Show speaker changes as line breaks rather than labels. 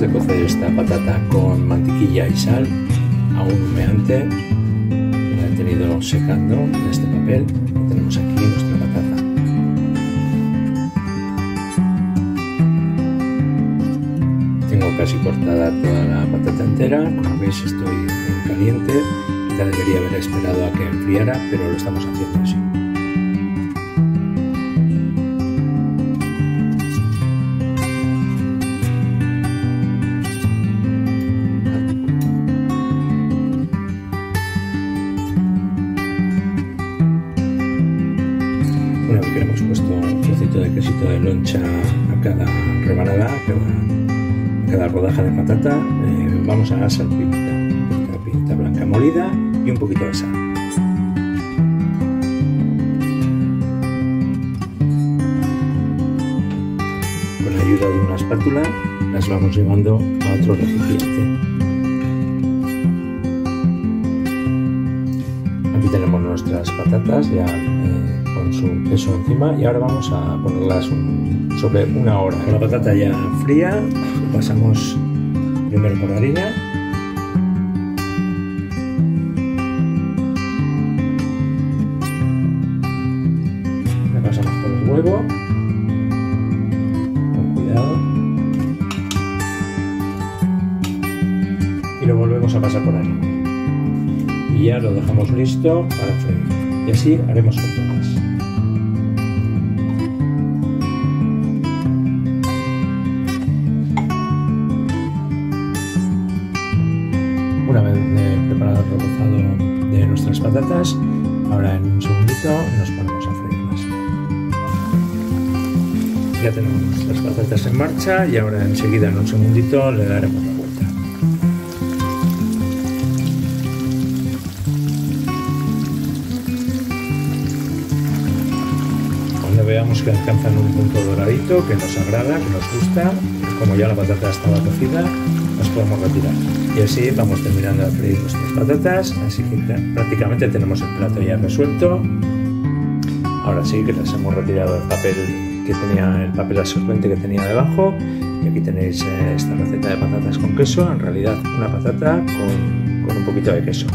De cocer esta patata con mantequilla y sal, aún humeante, la he tenido secando en este papel y tenemos aquí nuestra patata. Tengo casi cortada toda la patata entera, como veis estoy en caliente, ya debería haber esperado a que enfriara, pero lo estamos haciendo así. Trocito de quesito de loncha a cada rebanada, a cada, cada rodaja de patata, eh, vamos a salpimienta, la pimienta blanca molida y un poquito de sal. Con la ayuda de una espátula las vamos llevando a otro recipiente. Aquí tenemos nuestras patatas ya con su queso encima y ahora vamos a ponerlas un- sobre una hora. Con la patata ya fría, pasamos primero por la harina. La pasamos por el huevo. Con cuidado. Y lo volvemos a pasar por la harina y ya lo dejamos listo para freír. Y así haremos con todas. Una vez preparado el rebozado de nuestras patatas, ahora en un segundito nos ponemos a freírlas. Ya tenemos nuestras patatas en marcha y ahora enseguida en un segundito le daremos la vuelta. Cuando veamos que alcanzan un punto doradito que nos agrada, que nos gusta, como ya la patata estaba cocida, las podemos retirar. Y así vamos terminando de freír nuestras patatas, así que prácticamente tenemos el plato ya resuelto. Ahora sí que las hemos retirado el papel que tenía, el papel absorbente que tenía debajo. Y aquí tenéis eh, esta receta de patatas con queso, en realidad una patata con, con un poquito de queso.